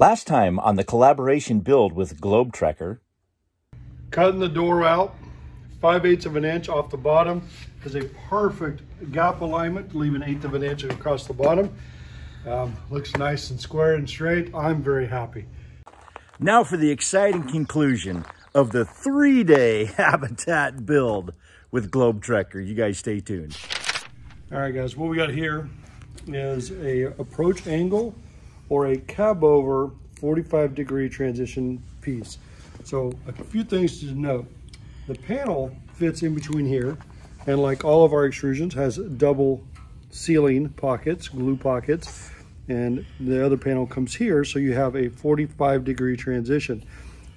Last time on the collaboration build with Globe Trekker. Cutting the door out, 5 eighths of an inch off the bottom is a perfect gap alignment, leave an eighth of an inch across the bottom. Um, looks nice and square and straight. I'm very happy. Now for the exciting conclusion of the three-day habitat build with Globe Trekker. You guys stay tuned. All right, guys, what we got here is a approach angle or a cab over 45 degree transition piece. So a few things to note. The panel fits in between here and like all of our extrusions has double sealing pockets, glue pockets, and the other panel comes here so you have a 45 degree transition.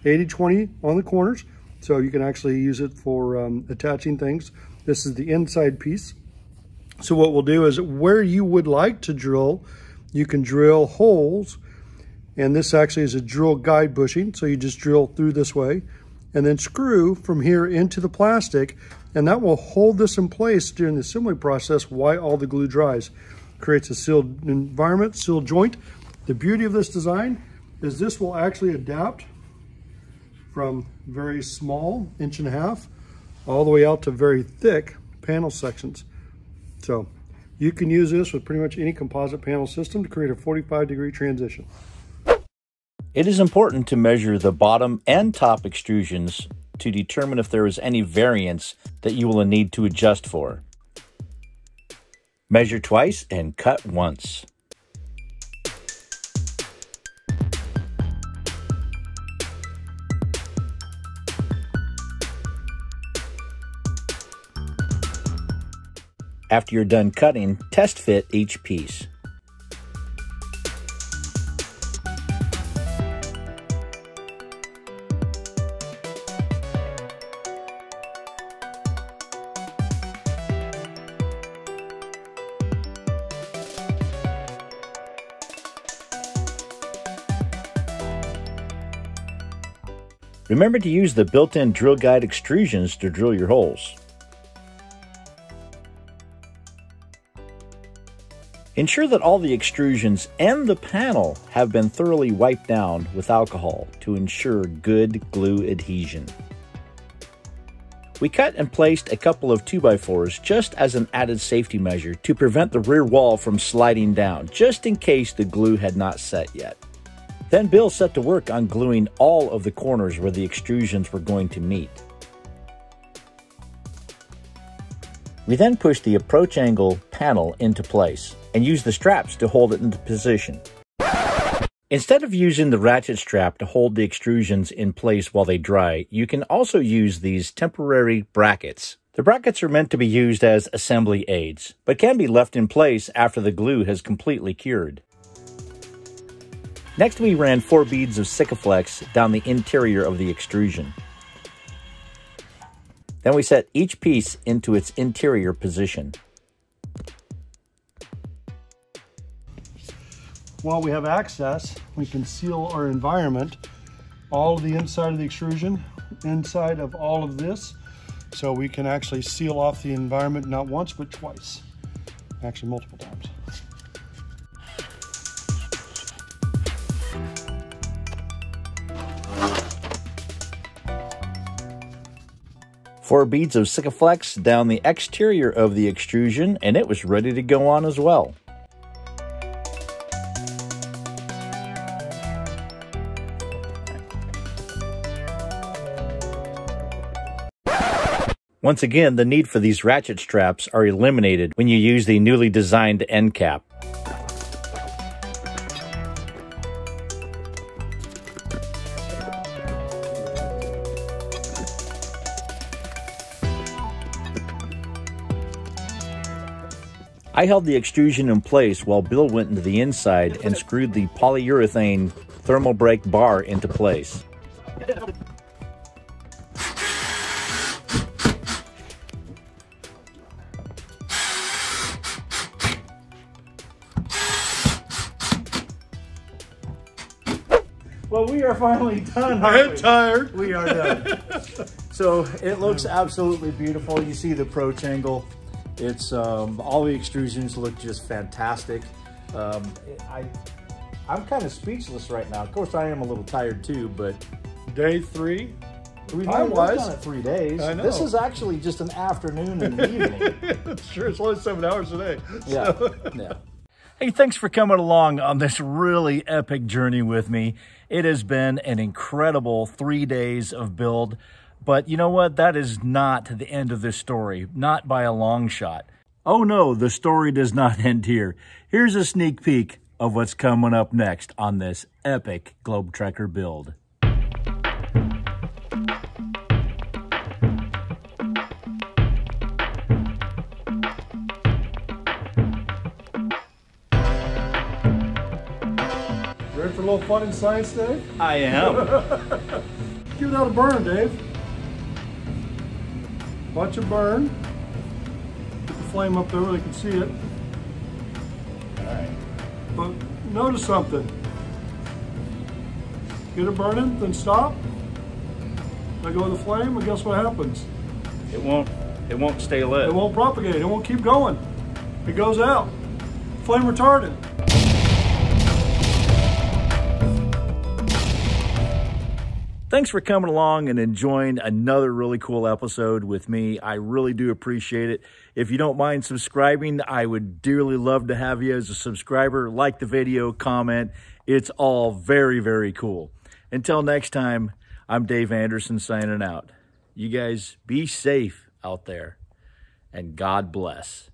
80-20 on the corners, so you can actually use it for um, attaching things. This is the inside piece. So what we'll do is where you would like to drill, you can drill holes, and this actually is a drill guide bushing, so you just drill through this way, and then screw from here into the plastic, and that will hold this in place during the assembly process while all the glue dries. Creates a sealed environment, sealed joint. The beauty of this design is this will actually adapt from very small, inch and a half, all the way out to very thick panel sections. So you can use this with pretty much any composite panel system to create a 45 degree transition. It is important to measure the bottom and top extrusions to determine if there is any variance that you will need to adjust for. Measure twice and cut once. After you're done cutting, test fit each piece. Remember to use the built-in drill guide extrusions to drill your holes. Ensure that all the extrusions and the panel have been thoroughly wiped down with alcohol to ensure good glue adhesion. We cut and placed a couple of 2x4s just as an added safety measure to prevent the rear wall from sliding down, just in case the glue had not set yet. Then Bill set to work on gluing all of the corners where the extrusions were going to meet. We then push the approach angle panel into place and use the straps to hold it into position. Instead of using the ratchet strap to hold the extrusions in place while they dry, you can also use these temporary brackets. The brackets are meant to be used as assembly aids, but can be left in place after the glue has completely cured. Next, we ran four beads of Sikaflex down the interior of the extrusion. Then we set each piece into its interior position. While we have access, we can seal our environment, all of the inside of the extrusion, inside of all of this, so we can actually seal off the environment not once, but twice, actually multiple times. Four beads of Sikaflex down the exterior of the extrusion and it was ready to go on as well. Once again, the need for these ratchet straps are eliminated when you use the newly designed end cap. I held the extrusion in place while Bill went into the inside and screwed the polyurethane thermal break bar into place. Well, we are finally done. I'm tired. We are done. so it looks absolutely beautiful. You see the approach angle. It's um, all the extrusions look just fantastic. Um, I I'm kind of speechless right now. Of course, I am a little tired too, but Day three. we Time might wise. worked on it three days. I know. This is actually just an afternoon and an evening. sure, it's only seven hours a day. Yeah. yeah. Hey, thanks for coming along on this really epic journey with me. It has been an incredible three days of build. But you know what? That is not the end of this story, not by a long shot. Oh no, the story does not end here. Here's a sneak peek of what's coming up next on this epic Globe Trekker build. Ready for a little fun and science, Dave? I am. Give it out a burn, Dave. Watch it burn. Get the flame up there where they can see it. All right. But notice something. Get it burning, then stop. Let go of the flame, and guess what happens? It won't it won't stay lit. It won't propagate. It won't keep going. It goes out. Flame retardant. Thanks for coming along and enjoying another really cool episode with me. I really do appreciate it. If you don't mind subscribing, I would dearly love to have you as a subscriber. Like the video, comment. It's all very, very cool. Until next time, I'm Dave Anderson signing out. You guys be safe out there and God bless.